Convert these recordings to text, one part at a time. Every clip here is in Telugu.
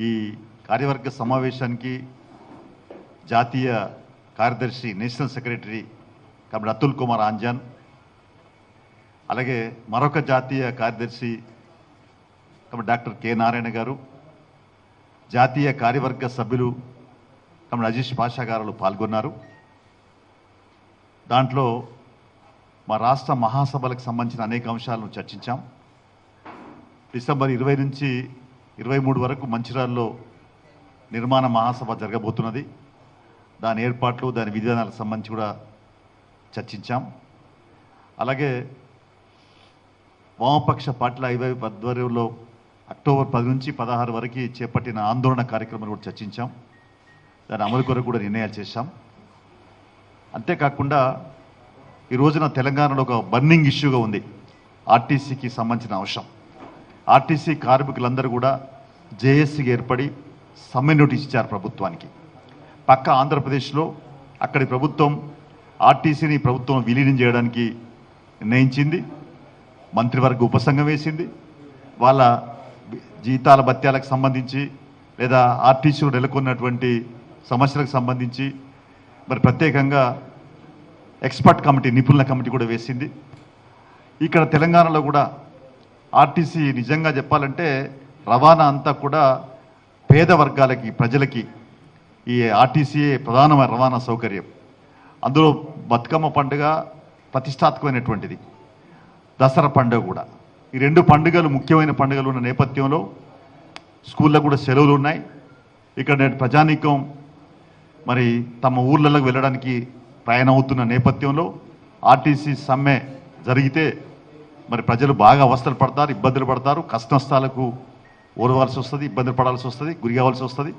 ఈ కార్యవర్గ సమావేశానికి జాతీయ కార్యదర్శి నేషనల్ సెక్రటరీ కాబట్టి అతుల్ కుమార్ ఆంజాన్ అలాగే మరొక జాతీయ కార్యదర్శి కాబట్టి డాక్టర్ కె నారాయణ గారు జాతీయ కార్యవర్గ సభ్యులు కాబట్టి అజీష్ పాషా గారు పాల్గొన్నారు. దాంట్లో మా రాష్ట్ర మహాసభలకు సంబంధించిన అనేక అంశాలను చర్చించాం. డిసెంబర్ ఇరవై నుంచి ఇరవై మూడు వరకు మంచిర్యాలలో నిర్మాణ మహాసభ జరగబోతున్నది. దాని ఏర్పాట్లు దాని విధానాలకు సంబంధించి కూడా చర్చించాం. అలాగే వామపక్ష పార్టీల ఐవై ఆధ్వర్యంలో అక్టోబర్ పది నుంచి పదహారు వరకు చేపట్టిన ఆందోళన కార్యక్రమాలు కూడా చర్చించాం. దాని అమలు కొరకు కూడా నిర్ణయాలు చేశాం. అంతేకాకుండా ఈ రోజున తెలంగాణలో ఒక బర్నింగ్ ఇష్యూగా ఉంది. ఆర్టీసీకి సంబంధించిన అంశం. ఆర్టీసీ కార్మికులందరూ కూడా జేఏసీకి ఏర్పడి సమ్మె నోటీస్ ఇచ్చారు ప్రభుత్వానికి. పక్క ఆంధ్రప్రదేశ్లో అక్కడి ప్రభుత్వం ఆర్టీసీని ప్రభుత్వం విలీనం చేయడానికి నిర్ణయించింది. మంత్రివర్గ ఉపసంఘం వేసింది. వాళ్ళ జీతాల భత్యాలకు సంబంధించి లేదా ఆర్టీసీలో నెలకొన్నటువంటి సమస్యలకు సంబంధించి మరి ప్రత్యేకంగా ఎక్స్పర్ట్ కమిటీ నిపుణుల కమిటీ కూడా వేసింది. ఇక్కడ తెలంగాణలో కూడా ఆర్టీసీ నిజంగా చెప్పాలంటే రవాణా అంతా కూడా పేద వర్గాలకి ప్రజలకి ఈ ఆర్టీసీ ప్రధానమైన రవాణా సౌకర్యం. అందులో బతుకమ్మ పండుగ ప్రతిష్టాత్మకమైనటువంటిది. దసరా పండుగ కూడా. ఈ రెండు పండుగలు ముఖ్యమైన పండుగలు ఉన్న నేపథ్యంలో స్కూల్లో కూడా సెలవులు ఉన్నాయి. ఇక్కడ నేటి ప్రజానీకం మరి తమ ఊర్లలోకి వెళ్ళడానికి ప్రయాణం అవుతున్న నేపథ్యంలో ఆర్టీసీ సమ్మె జరిగితే మరి ప్రజలు బాగా అవస్థలు పడతారు ఇబ్బందులు పడతారు. కష్ట నష్టాలకు ఓడవలసి వస్తుంది ఇబ్బందులు పడాల్సి వస్తుంది గురి కావాల్సి వస్తుంది.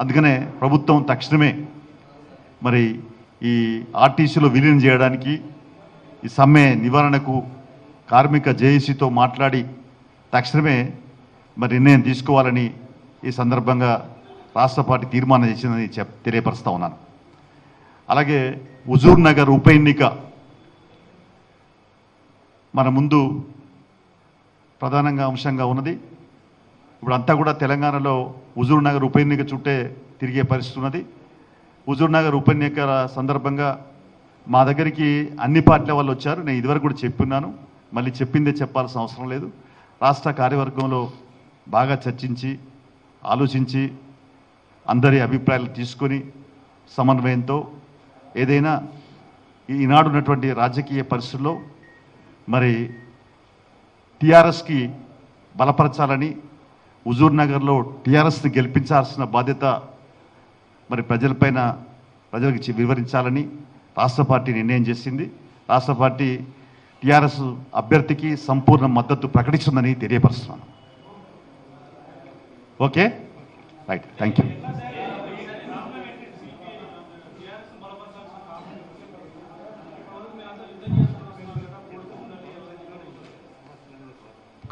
అందుకనే ప్రభుత్వం తక్షణమే మరి ఈ ఆర్టీసీలో విలీనం చేయడానికి ఈ సమ్మె నివారణకు కార్మిక జేఏసీతో మాట్లాడి తక్షణమే మరి నిర్ణయం తీసుకోవాలని ఈ సందర్భంగా రాష్ట్ర పార్టీ తీర్మానం చేసిందని చెప్ తెలియపరుస్తూ ఉన్నాను. అలాగే హుజూర్ నగర్ ఉప ఎన్నిక మన ముందు ప్రధానంగా అంశంగా ఉన్నది. ఇప్పుడు అంతా కూడా తెలంగాణలో హుజూర్ నగర్ ఉప ఎన్నిక చుట్టే తిరిగే పరిస్థితి ఉన్నది. హుజూర్ నగర్ ఉప ఎన్నికల సందర్భంగా మా దగ్గరికి అన్ని పార్టీల వాళ్ళు వచ్చారు. నేను ఇదివరకు కూడా చెప్పున్నాను. మళ్ళీ చెప్పిందే చెప్పాల్సిన అవసరం లేదు. రాష్ట్ర కార్యవర్గంలో బాగా చర్చించి ఆలోచించి అందరి అభిప్రాయాలు తీసుకొని సమన్వయంతో ఏదైనా ఈనాడు ఉన్నటువంటి రాజకీయ పరిస్థితుల్లో మరి టీఆర్ఎస్కి బలపరచాలని హుజూర్ నగర్లో టీఆర్ఎస్ని గెలిపించాల్సిన బాధ్యత మరి ప్రజలపైన ప్రజలకు వివరించాలని రాష్ట్ర పార్టీ నిర్ణయం చేసింది. రాష్ట్ర పార్టీ టీఆర్ఎస్ అభ్యర్థికి సంపూర్ణ మద్దతు ప్రకటిస్తుందని తెలియపరుస్తున్నాను. Okay? Right. Thank you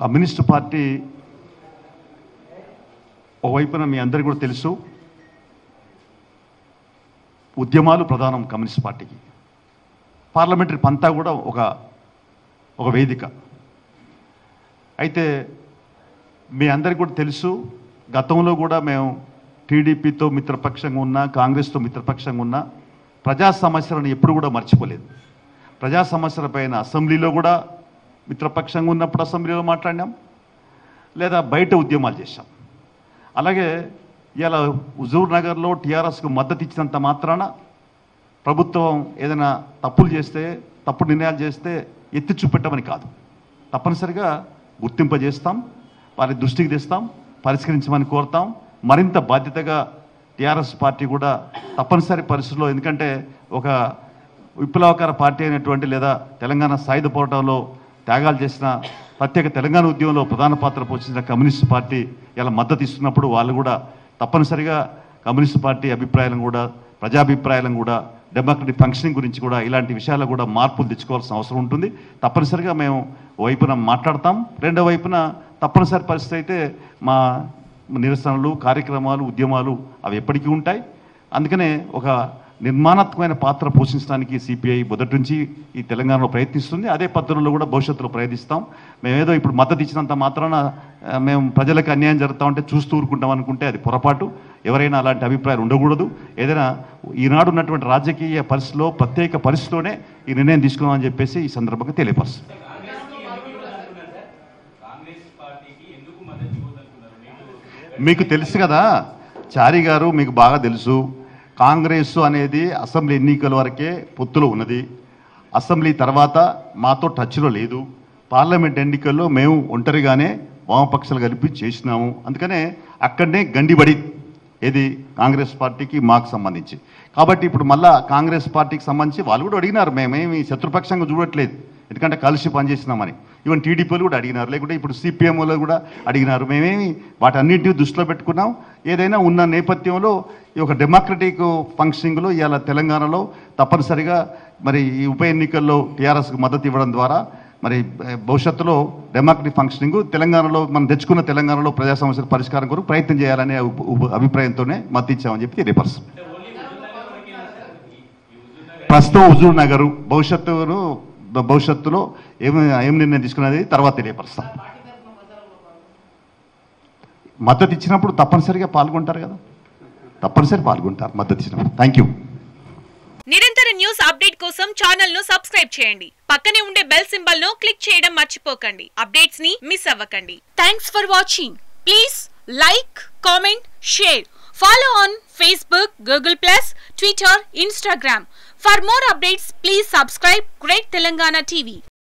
communist party ఒకవైపున మీ అందరికీ కూడా తెలుసు ఉద్యమాలు ప్రధానం కమ్యూనిస్ట్ పార్టీకి. పార్లమెంటరీ పంతా కూడా ఒక ఒక వేదిక. అయితే మీ అందరికీ కూడా తెలుసు గతంలో కూడా మేము టీడీపీతో మిత్రపక్షంగా ఉన్నా కాంగ్రెస్తో మిత్రపక్షంగా ఉన్నా ప్రజా సమస్యలను ఎప్పుడు కూడా మర్చిపోలేదు. ప్రజా సమస్యలపైన అసెంబ్లీలో కూడా మిత్రపక్షంగా ఉన్నప్పుడు అసెంబ్లీలో మాట్లాడినాం లేదా బయట ఉద్యమాలు చేశాం. అలాగే ఇలా హుజూర్ నగర్లో టీఆర్ఎస్కు మద్దతు ఇచ్చినంత మాత్రాన ప్రభుత్వం ఏదైనా తప్పులు చేస్తే తప్పుడు నిర్ణయాలు చేస్తే ఎత్తి చూపెట్టమని కాదు. తప్పనిసరిగా గుర్తింపజేస్తాం వారి దృష్టికి తెస్తాం పరిష్కరించమని కోరుతాం. మరింత బాధ్యతగా టీఆర్ఎస్ పార్టీ కూడా తప్పనిసరి పరిస్థితుల్లో ఎందుకంటే ఒక విప్లవకర పార్టీ అయినటువంటి లేదా తెలంగాణ సాయుధ పోరాటంలో త్యాగాలు చేసిన ప్రత్యేక తెలంగాణ ఉద్యమంలో ప్రధాన పాత్ర పోషించిన కమ్యూనిస్ట్ పార్టీ ఇలా మద్దతు ఇస్తున్నప్పుడు వాళ్ళు కూడా తప్పనిసరిగా కమ్యూనిస్ట్ పార్టీ అభిప్రాయాలను కూడా ప్రజాభిప్రాయాలను కూడా డెమోక్రటిక్ ఫంక్షనింగ్ గురించి కూడా ఇలాంటి విషయాల్లో కూడా మార్పులు తెచ్చుకోవాల్సిన అవసరం ఉంటుంది. తప్పనిసరిగా మేము వైపున మాట్లాడతాం. రెండో వైపున తప్పనిసరి పరిస్థితి అయితే మా నిరసనలు కార్యక్రమాలు ఉద్యమాలు అవి ఎప్పటికీ ఉంటాయి. అందుకనే ఒక నిర్మాణాత్మకమైన పాత్ర పోషించడానికి సిపిఐ మొదటి నుంచి ఈ తెలంగాణలో ప్రయత్నిస్తుంది. అదే పద్ధతుల్లో కూడా భవిష్యత్తులో ప్రయత్నిస్తాం. మేమేదో ఇప్పుడు మద్దతు ఇచ్చినంత మాత్రాన మేము ప్రజలకు అన్యాయం జరుగుతా ఉంటే చూస్తూ ఊరుకుంటాం అనుకుంటే అది పొరపాటు. ఎవరైనా అలాంటి అభిప్రాయాలు ఉండకూడదు. ఏదైనా ఈనాడు ఉన్నటువంటి రాజకీయ పరిస్థితిలో ప్రత్యేక పరిస్థితిలోనే ఈ నిర్ణయం తీసుకున్నామని చెప్పేసి ఈ సందర్భంగా తెలియపరుస్తుంది. మీకు తెలుసు కదా చారి గారు మీకు బాగా తెలుసు. కాంగ్రెస్ అనేది అసెంబ్లీ ఎన్నికల వరకే పొత్తులో ఉన్నది. అసెంబ్లీ తర్వాత మాతో టచ్లో లేదు. పార్లమెంట్ ఎన్నికల్లో మేము ఒంటరిగానే వామపక్షాలు కలిపి చేసినాము అందుకనే అక్కడనే గండిబడి ఏది కాంగ్రెస్ పార్టీకి మాకు సంబంధించి. కాబట్టి ఇప్పుడు మళ్ళా కాంగ్రెస్ పార్టీకి సంబంధించి వాళ్ళు కూడా అడిగినారు మేమేమి శత్రుపక్షంగా చూడట్లేదు. ఎందుకంటే కలిసి పనిచేసినామని ఈవెన్ టీడీపీలు కూడా అడిగినారు. లేకుంటే ఇప్పుడు సిపిఎంలో కూడా అడిగినారు. మేమేమి వాటన్నింటినీ దృష్టిలో పెట్టుకున్నాం. ఏదైనా ఉన్న నేపథ్యంలో ఈ ఒక డెమోక్రటిక్ ఫంక్షనింగ్లో ఇవాళ తెలంగాణలో తప్పనిసరిగా మరి ఈ ఉప ఎన్నికల్లో టీఆర్ఎస్కు మద్దతు ఇవ్వడం ద్వారా మరి భవిష్యత్తులో డెమోక్రటిక్ ఫంక్షనింగ్ తెలంగాణలో మనం తెచ్చుకున్న తెలంగాణలో ప్రజా సమస్యల పరిష్కారం కొరకు ప్రయత్నం చేయాలనే అభిప్రాయంతోనే మద్దతు ఇచ్చామని చెప్పి తెలియపరుస్తుంది ప్రస్తుతం హుజూర్ నగరు భవిష్యత్తును భవిష్యత్తులో ఏం ఏం నిర్ణయం తీసుకున్నది తర్వాత తెలియపరుస్తాం. మద్దతు ఇచ్చినప్పుడు తప్పనిసరిగా పాల్గొంటారు కదా. తప్పనిసరి పాల్గొంటారు మద్దతు ఇచ్చినప్పుడు. థ్యాంక్ యూ నిరంతర న్యూస్ అప్డేట్ కోసం ఛానల్ను సబ్స్క్రైబ్ చేయండి. పక్కనే ఉండే బెల్ సింబల్ను క్లిక్ చేయడం మర్చిపోకండి. అప్డేట్స్ని మిస్ అవ్వకండి. Thanks for watching please like comment share follow on Facebook Google plus Twitter Instagram for more updates please subscribe great Telangana TV